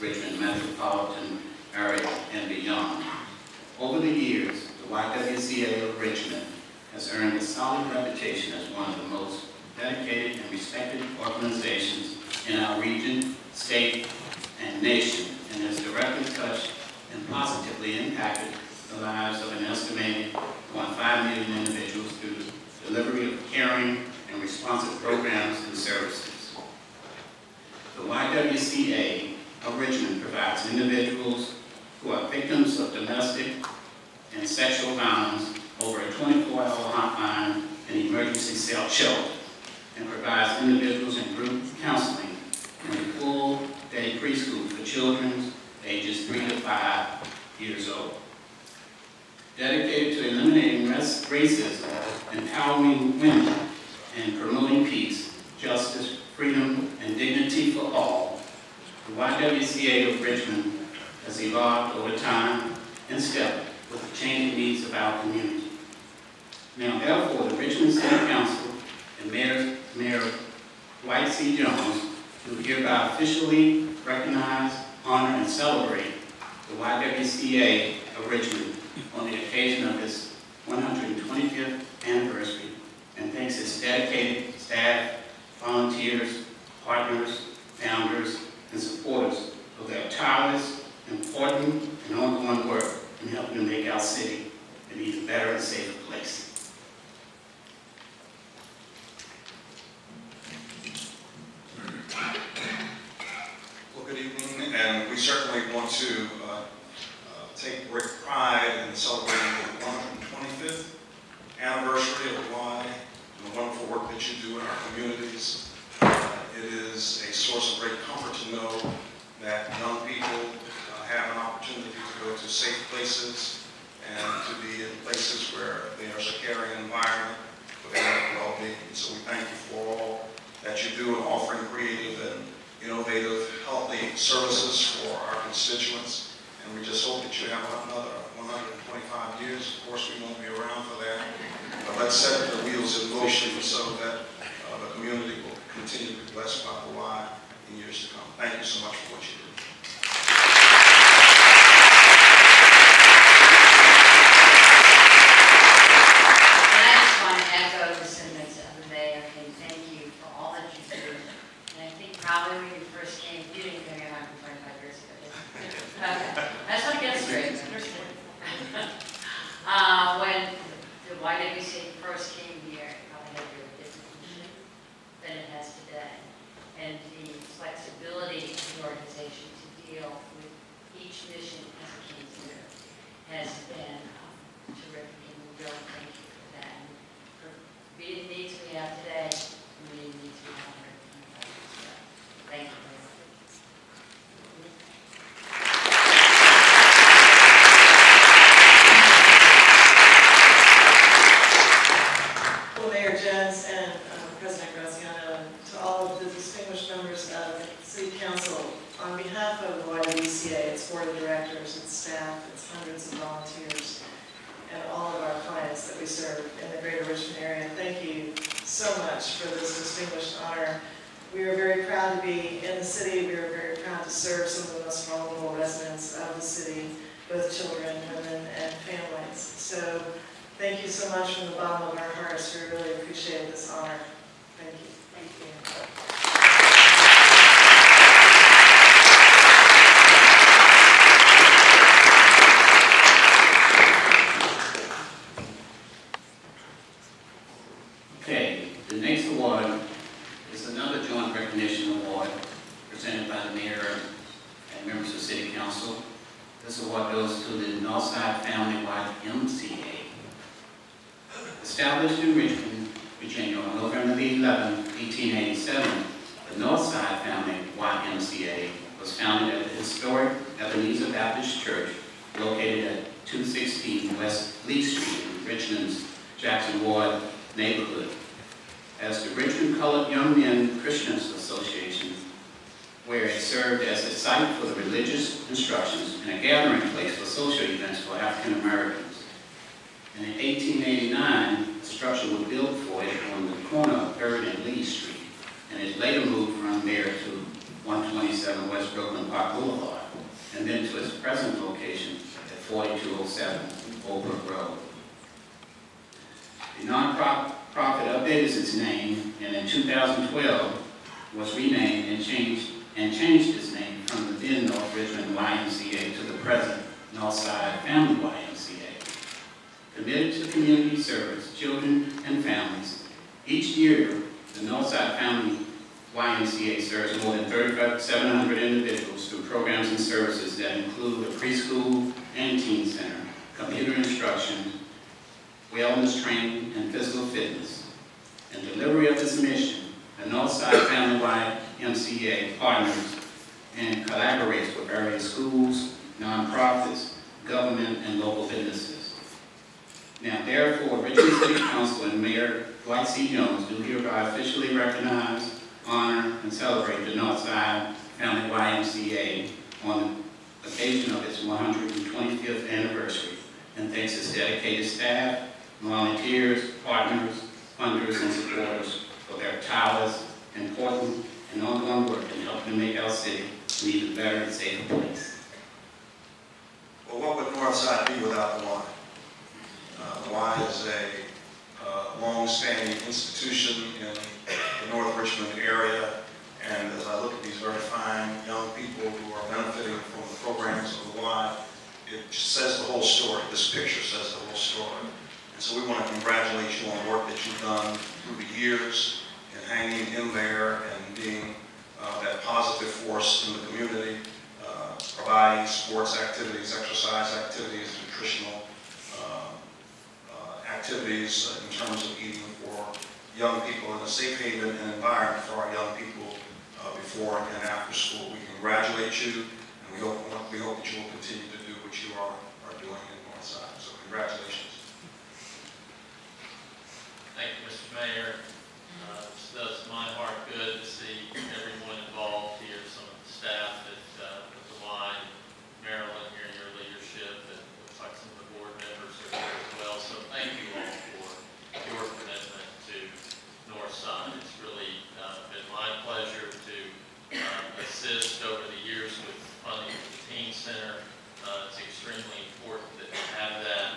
Richmond metropolitan area and beyond. Over the years, the YWCA of Richmond has earned a solid reputation as one of the most dedicated and respected organizations in our region, state, and nation, and has directly touched and positively impacted the lives of an estimated 1.5 million individuals through the delivery of caring and responsive programs and services. The YWCA of Richmond provides individuals who are victims of domestic and sexual violence over a 24-hour hotline and emergency cell shelter, and provides individuals and group counseling in a full-day preschool for children ages three to five years old. Dedicated to eliminating rac- racism, empowering women, and promoting peace, justice, freedom, and dignity for all, the YWCA of Richmond has evolved over time in step with the changing needs of our community. Now therefore, the Richmond City Council and Mayor, Mayor Dwight C. Jones do hereby officially recognize, honor, and celebrate the YWCA of Richmond on the occasion of its 125th anniversary and thanks its dedicated staff, volunteers, partners, founders, and supporters for their tireless, important, and ongoing work in helping to make our city an even better and safer place. Well, good evening, and we certainly want to uh, uh, take great pride in celebrating the 125th anniversary of Y and the wonderful work that you do in our communities. Uh, It is a source of great comfort to know that young people uh, have an opportunity to go to safe places and to be in places where there's a caring environment for their well-being. So we thank you for all that you do in offering creative and innovative, healthy services for our constituents. And we just hope that you have another 125 years. Of course, we won't be around for that. But let's set the wheels in motion so that uh, the community will continue to be blessed by the in years to come. Thank you so much for what you do. And I just want to echo the sentiments of the mayor and thank you for all that you do. And I think probably when you first came, you didn't come here 125 years ago, did you? Okay, I just want to get it straight, understand. Uh, when the YWCA first came here, it probably had a very different mission than it has today. And the flexibility of the organization to deal with each mission as it came through has been um, terrific, and we really thank you for that. And for meeting the needs we have today, meeting the needs we have here. So, Thank you very much. Well, Mayor Jones and um, President Graziano, and to all of the distinguished members of the City Council, on behalf of the YWCA, its board of directors, its staff, its hundreds of volunteers, and all of our clients that we serve in the greater Richmond area, thank you so much for this distinguished honor. We are very proud to be in the city. We are very proud to serve some of the most vulnerable residents of the city, both children, women, and families. So Thank you so much from the bottom of our hearts. We really appreciate this honor. Thank you. Thank you. Okay, the next award is another joint recognition award presented by the mayor and members of city Council. This award goes to the Northside Family-Wide MCA. Established in Richmond, Virginia on November the 11th, 1887, the Northside Family YMCA was founded at the historic Ebenezer Baptist Church located at 216 West Leigh Street in Richmond's Jackson Ward neighborhood. As the Richmond Colored Young Men Christian Association, where it served as a site for the religious instructions and a gathering place for social events for African Americans. And in 1889, a structure was built for it on the corner of Third and Leigh Street, and it later moved from there to 127 West Brooklyn Park Boulevard, and then to its present location at 4207 Old Road. The nonprofit updated its name, and in 2012 was renamed and changed, and changed its name from the then North Richmond YMCA to the present Northside Family YMCA committed to community service, children and families. Each year, the Northside Family YMCA serves more than 3,700 individuals through programs and services that include a preschool and teen center, computer instruction, wellness training, and physical fitness. In delivery of this mission, the Northside Family YMCA partners and collaborates with various schools, nonprofits, government, and local businesses. Now therefore, Richmond City Council and Mayor Dwight C. Jones do hereby officially recognize, honor, and celebrate the Northside Family YMCA on the occasion of its 125th anniversary, and thanks its dedicated staff, volunteers, partners, funders, and supporters for their tireless, important, and ongoing work in helping make our city an even better and safer place. Well, what would Northside be without the Y? Uh, The Y is a uh, long-standing institution in the North Richmond area, and as I look at these very fine young people who are benefiting from the programs of the Y, it says the whole story. This picture says the whole story. And so we want to congratulate you on the work that you've done through the years in hanging in there and being uh, that positive force in the community, uh, providing sports activities, exercise activities, nutritional uh, uh, activities in terms of eating for young people in a safe haven and environment for our young people uh, before and after school. We congratulate you, and we hope, we hope that you will continue to do what you are, are doing in Northside. So congratulations. Thank you, Mr. Mayor. Uh, It does my heart good to see everyone involved here, some of the staff at uh, at the Y, Marilyn, here in your leadership, and looks like some of the board members are here as well. So thank you all for your commitment to Northside. It's really uh, been my pleasure to uh, assist over the years with funding of the teen center. Uh, It's extremely important that we have that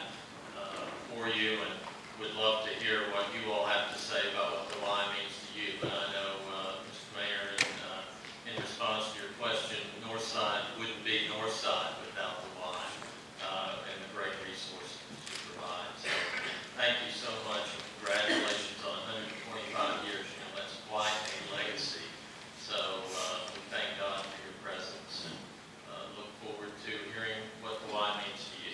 uh, for you, and would love to hear what you all have to say about what the Y means to you. But I know, uh, Mr. Mayor, in, uh, in response to your question, Northside wouldn't be Northside without the Y, uh, and the great resources you provide. So thank you so much, and congratulations on 125 years. You know, that's quite a legacy. So, uh, we thank God for your presence, and, uh, look forward to hearing what the Y means to you.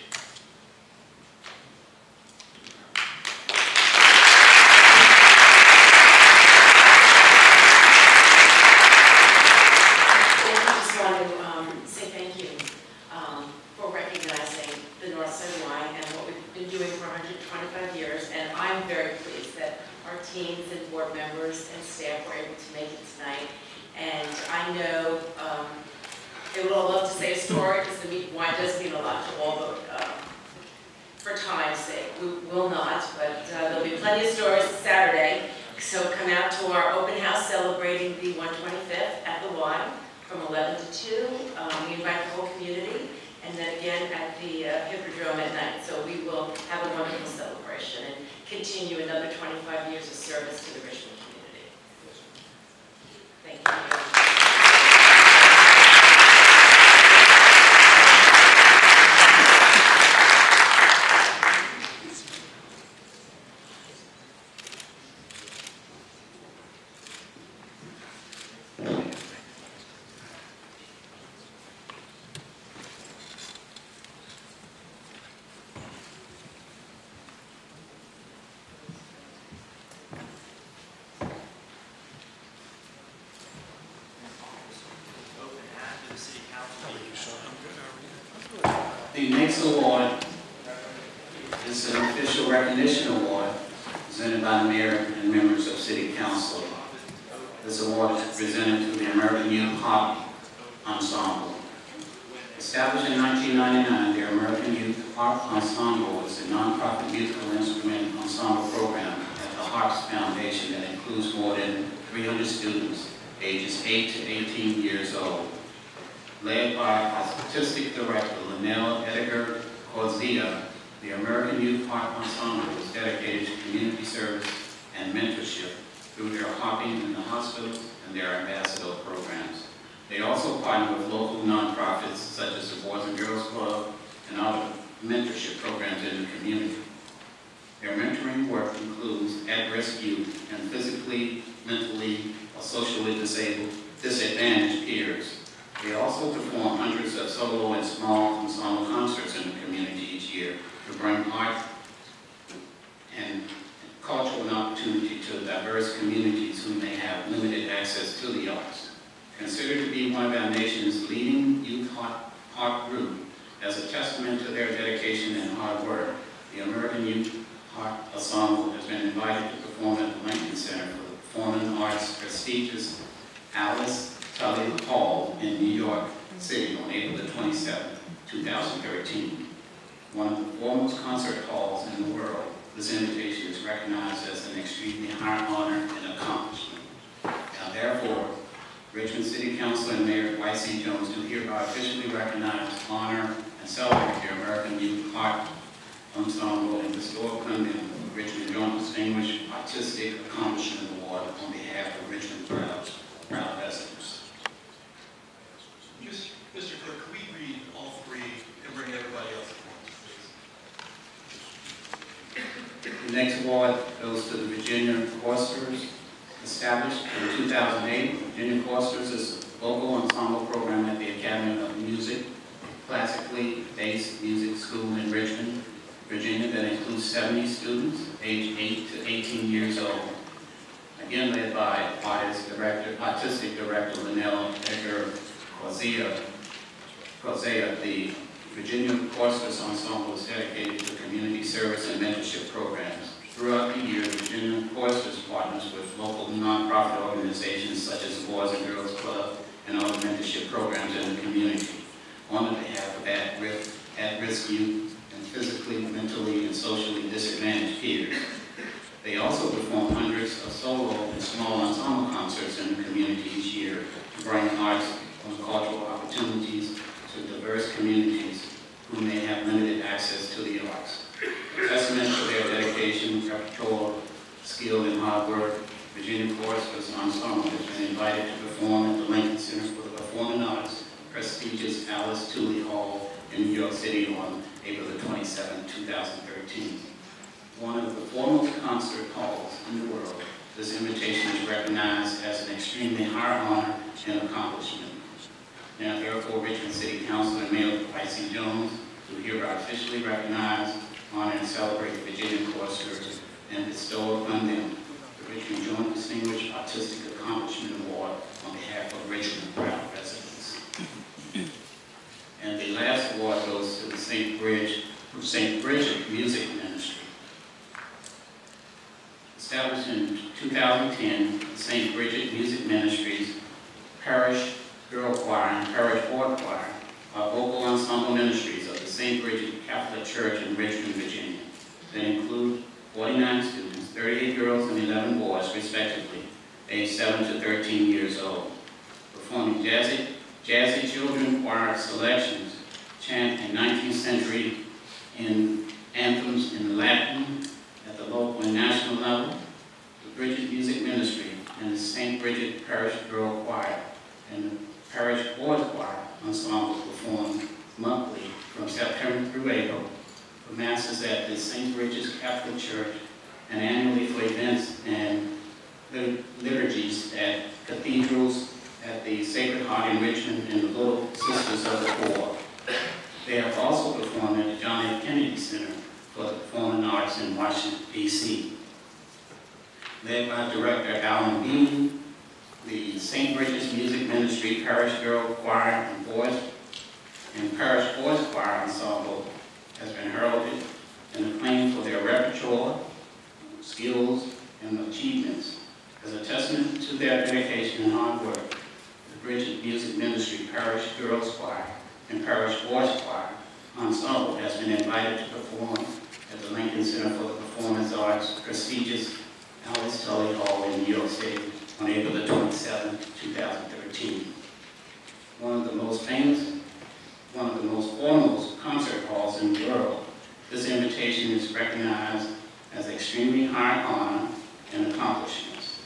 I just want to um, say thank you um, for recognizing the North Side Y and what we've been doing for 125 years. And I'm very pleased that our teams and board members and staff were able to make it tonight. And I know um, they would all love to say a story because the meet- Y does mean a lot to all, but um, for time's sake, we will not. But uh, there'll be plenty of stories Saturday. So come out to our open house celebrating the 125th at the Y from 11 to 2. Um, We invite the whole community, and then again at the uh, Hippodrome at night. So we will have a wonderful celebration and continue another 25 years of service to the Richmond community. Thank you. The next award is an official recognition award presented by the mayor and members of city council. This award is presented to the American Youth Harp Ensemble. Established in 1999, the American Youth Harp Ensemble is a nonprofit musical instrument ensemble program at the Harps Foundation that includes more than 300 students ages 8 to 18 years old. Led by artistic director Linnell Edgar Corzia, the American Youth Harp Ensemble is dedicated to community service and mentorship through their harping in the hospitals and their ambassador programs. They also partner with local nonprofits such as the Boys and Girls Club and other mentorship programs in the community. Their mentoring work includes at-risk youth and physically, mentally, or socially disabled, disadvantaged peers. They also perform hundreds of solo and small ensemble concerts in the community each year to bring art and cultural opportunity to diverse communities who may have limited access to the arts. Considered to be one of our nation's leading youth art group, as a testament to their dedication and hard work, the American Youth Harp Ensemble has been invited to perform at the Lincoln Center for the Performing Arts prestigious Alice Tully Hall in New York City on April the 27th, 2013. One of the foremost concert halls in the world, this invitation is recognized as an extremely high honor and accomplishment. Now therefore, Richmond City Council and Mayor Dwight C. Jones do hereby officially recognize, honor, and celebrate the American Youth Harp Ensemble and bestow upon them the Richmond Jones Distinguished Artistic Accomplishment Award on behalf of Richmond proud, proud residents. Mr. Clerk, could we read all three and bring everybody else please? The next award goes to the Virginia Choristers. Established in 2008, Virginia Choristers is a vocal ensemble program at the Academy of Music, classically based music school in Richmond, Virginia, that includes 70 students aged 8 to 18 years old. Again, led by artist director, artistic director Linnell Edgar Corzia. Corzia, the Virginia Choristers Ensemble is dedicated to community service and mentorship programs. Throughout the year, Virginia Choristers partners with local nonprofit organizations such as the Boys and Girls Club and other mentorship programs in the community on behalf of at-risk, at-risk youth and physically, mentally, and socially disadvantaged peers. They also perform hundreds of solo and small ensemble concerts in the community each year to bring arts and cultural opportunities to diverse communities who may have limited access to the arts. Testament to their dedication, repertoire, skill, and hard work, Virginia Choristers Ensemble has been invited to perform at the Lincoln Center for the Performing Arts, prestigious Alice Tully Hall in New York City on April the 27, 2013. One of the foremost concert halls in the world, this invitation is recognized as an extremely high honor and accomplishment. Now therefore, Richmond City Council and Mayor C. Jones do hereby officially recognize, honor, and celebrate the Virginia Choristers and bestow upon them the Richmond Joint Distinguished Artistic Accomplishment Award on behalf of Richmond proud residents. And the last award goes to the St. Bridge, St. Bridget Music Ministry. Established in 2010, St. Bridget Music Ministries Parish Girl Choir and Parish Boy Choir are vocal ensemble the St. Bridget Catholic Church in Richmond, Virginia. They include 49 students, 38 girls and 11 boys respectively, aged 7 to 13 years old, performing jazzy, jazzy children choir selections, chant a 19th century in anthems in Latin at the local and national level, the Bridget Music Ministry and the St. Bridget Parish Girl Choir and the Parish Boy Choir ensemble perform monthly from September through April for masses at the St. Bridget's Catholic Church and annually for events and lit- liturgies at cathedrals, at the Sacred Heart in Richmond, and the Little Sisters of the Poor. They have also performed at the John F. Kennedy Center for the Performing Arts in Washington, D.C. Led by Director Alan Bean, the St. Bridget's Music Ministry Parish Girl Choir and Boys and Parish Boys Choir Ensemble has been heralded and acclaimed for their repertoire, skills, and achievements. As a testament to their dedication and hard work, the Bridget Music Ministry Parish Girls Choir and Parish Boys Choir Ensemble has been invited to perform at the Lincoln Center for the Performance Arts prestigious Alice Tully Hall in New York City on April the 27th, 2013. One of the most famous, one of the most foremost concert halls in the world, this invitation is recognized as extremely high honor and accomplishments.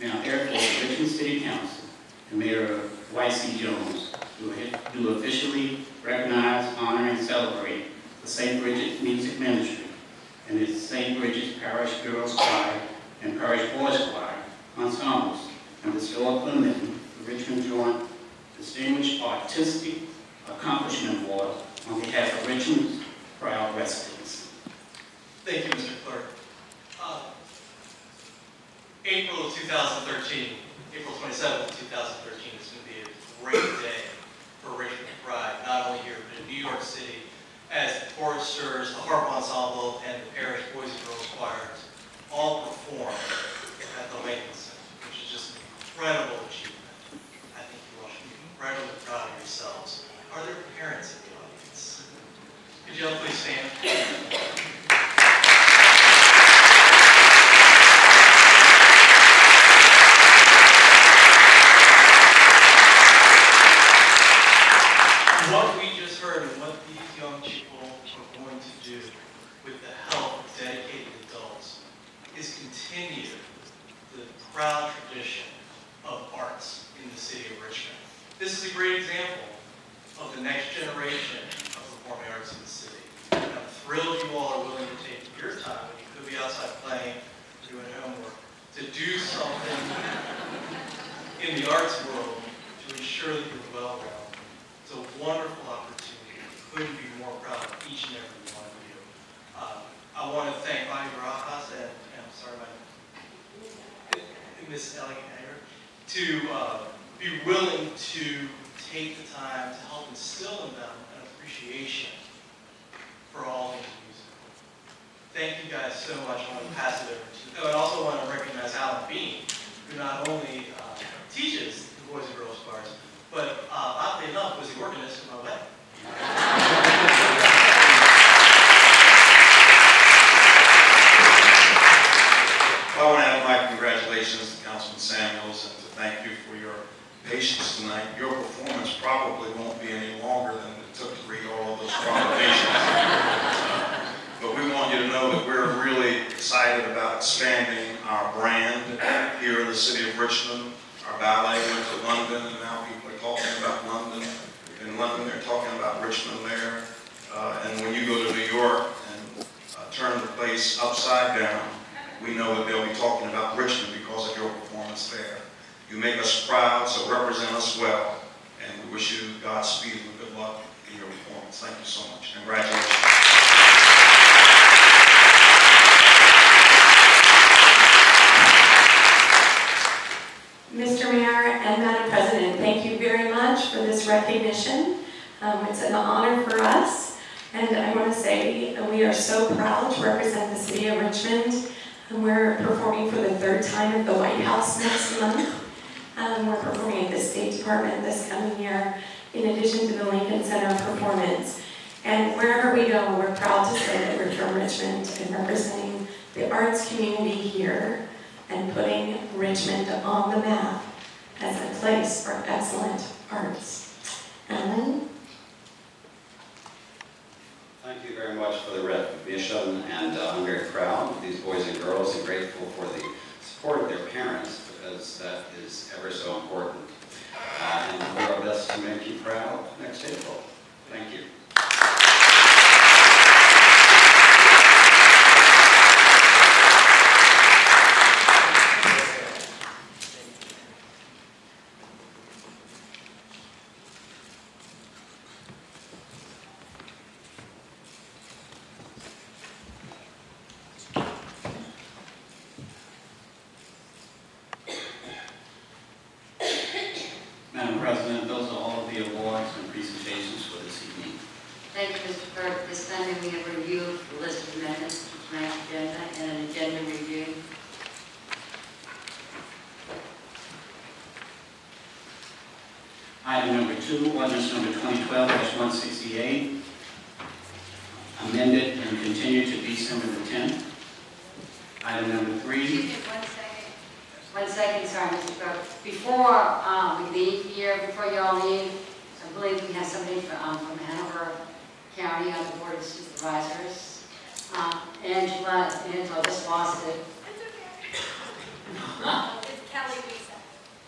Now therefore, the Richmond City Council and Mayor Dwight C. Jones do officially recognize, honor, and celebrate the St. Bridget Music Ministry and its St. Bridget's Parish Girls Choir and Parish Boys Choir ensembles and bestow upon them the Richmond Joint Distinguished Artistic Accomplishment Award on behalf of Richmond's proud residents. Thank you, Mr. Clerk. Uh, April of 2013, April 27th, 2013 is going to be a great day for Richmond Pride, not only here, but in New York City, as the choristers, the harp ensemble, and the parish boys and girls choirs all perform at the Lincoln Center, which is just an incredible achievement. I think you all should be incredibly proud of yourselves. Are there parents in the audience? Could you all please stand? What we just heard and what these young people are going to do with the help of dedicated adults is continue the proud tradition of arts in the city of Richmond. This is a great example of the next generation of performing arts in the city. I'm thrilled you all are willing to take your time, when you could be outside playing, doing homework, to do something in the arts world to ensure that you're well-rounded. It's a wonderful opportunity. Couldn't be more proud of each and every one of you. Uh, I want to thank Bonnie Barajas and, and I'm sorry, my, Miss Ellie Hager, to uh, be willing to take the time to help instill in them an appreciation for all things musical. Thank you guys so much. I want to pass it over to, I also want to recognize Alan Bean, who not only uh, teaches the boys and girls choirs, but uh, oddly enough, was the organist of my wedding. Well, I want to add my congratulations to Councilman Samuels and to thank you for your patience tonight. Your performance probably won't be any longer than it took to read all of those proclamations. But we want you to know that we're really excited about expanding our brand here in the city of Richmond. Our ballet went to London, and now people are talking about London. In London, they're talking about Richmond there. Uh, And when you go to New York and uh, turn the place upside down, we know that they'll be talking about Richmond because of your performance there. You make us proud, so represent us well, and we wish you Godspeed and good luck in your performance. Thank you so much. Congratulations. Mr. Mayor and Madam President, thank you very much for this recognition. Um, It's an honor for us, and I want to say we are so proud to represent the city of Richmond. And we're performing for the third time at the White House next month. Um, We're performing at the State Department this coming year, in addition to the Lincoln Center performance. And wherever we go, we're proud to say that we're from Richmond and representing the arts community here and putting Richmond on the map as a place for excellent arts. Ellen? Thank you very much for the recognition, and uh, I'm very proud of these boys and girls and grateful for the support of their parents, because that is ever so important. Uh, And our best to make you proud next April. Thank you. Madam President, those are all of the the awards and presentations for this evening. Thank you, Mr. Clerk. This time we have a review of the list of amendments to tonight's agenda and an agenda review. Item number two, ordinance number 2012-168, amended and continued to December the 10th. Item number three, Excuse me, one second. One second, sorry, Mr. Clerk. Before um, we leave here, before you all leave, I believe we have somebody from um, from Hanover County on the Board of Supervisors. Uh, Angela, Angela just lost it. It's Kelly Lisa.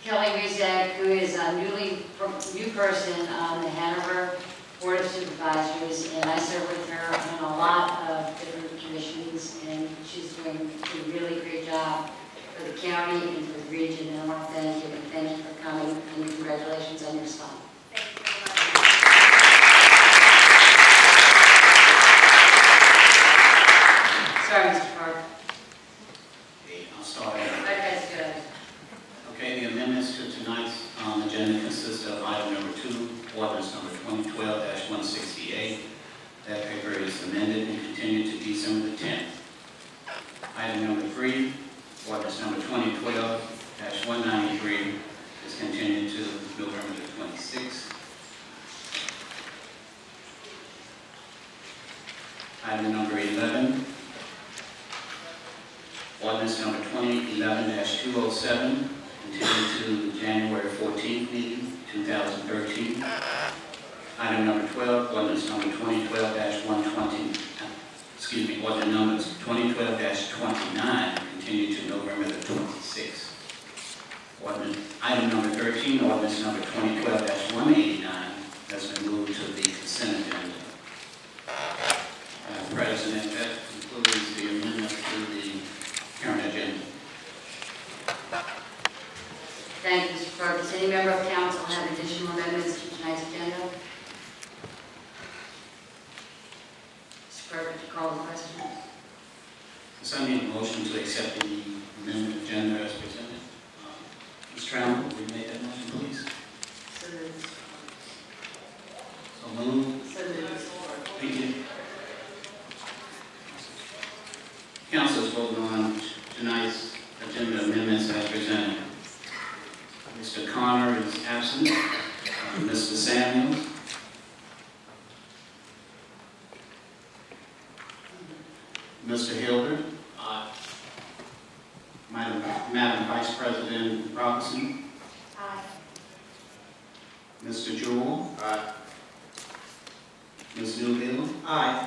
Kelly Rezak, who is a newly, new person on the Hanover Board of Supervisors, and I serve with her on a lot of different commissions, and she's doing a really great job for the county and for the region, and I want to thank you, and thank you for coming, and congratulations on your son. Thank you very much. Sorry, Mr. Park. Okay, I'll start. Okay, good. Okay, the amendments to tonight's um, agenda consist of item number two, ordinance number 2012-168. That paper is amended and continued to December the 10th. Item number three, ordinance number 2012-193 is continued to November the 26th. Item number 11, ordinance number 2011-207, continued to the January 14th meeting, 2013. Item number 12, ordinance number 2012-120, uh, excuse me, ordinance numbers 2012-29, continued to November the 26th. Ordinance, item number 13, ordinance number 2012-189, has been moved to the consent Aye. Ms. Newgill? Aye.